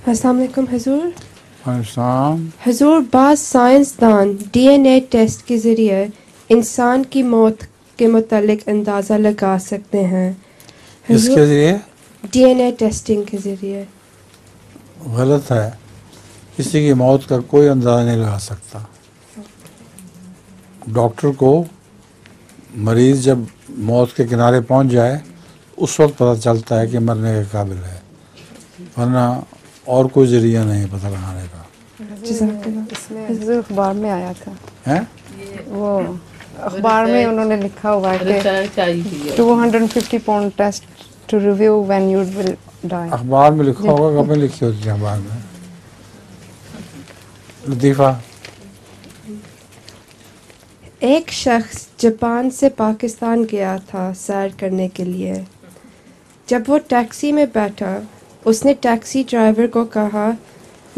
अस्सलाम हुजूर हुजूर बाज साइंसदान DNA test के ज़रिए इंसान की मौत के मुतालिक अंदाज़ा लगा सकते हैं इसके ज़रिए डीएनए टेस्टिंग के ज़रिए गलत है किसी की मौत का कोई अंदाज़ा नहीं लगा सकता डॉक्टर को मरीज़ जब मौत के किनारे पहुँच जाए उस वक्त पता चलता है कि मरने के काबिल है वरना और कोई ज़रिया नहीं पता लगाने का। इसमें अखबार में आया था। है? वो अखबार में उन्होंने लिखा हुआ है कि रिसर्च आई थी ये। 250 pound test to review when you will die. अखबार में लिखा होगा कब में लिखी होती है अखबार में? लतीफ़ा। एक शख्स जापान से पाकिस्तान गया था सैर करने के लिए। जब वो टैक्सी में बैठा उसने टैक्सी ड्राइवर को कहा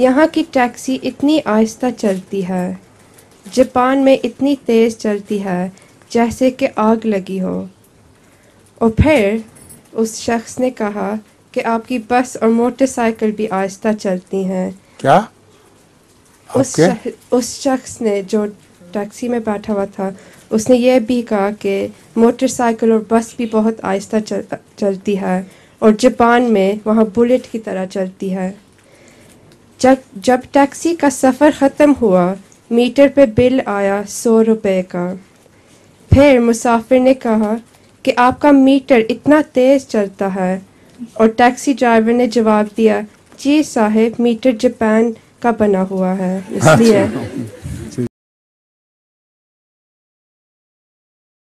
यहाँ की टैक्सी इतनी आहिस्ता चलती है। जापान में इतनी तेज़ चलती है जैसे कि आग लगी हो। और फिर उस शख्स ने कहा कि आपकी बस और मोटरसाइकिल भी आहिस्ता चलती हैं। क्या? उस शख- उस शख्स ने जो टैक्सी में बैठा हुआ था उसने यह भी कहा कि मोटरसाइकिल और बस भी बहुत आहिस्ता चल, चलती है। और जापान में वहाँ बुलेट की तरह चलती है। जब जब टैक्सी का सफ़र ख़त्म हुआ मीटर पे बिल आया सौ रुपये का। फिर मुसाफिर ने कहा कि आपका मीटर इतना तेज़ चलता है और टैक्सी ड्राइवर ने जवाब दिया जी साहिब मीटर जापान का बना हुआ है इसलिए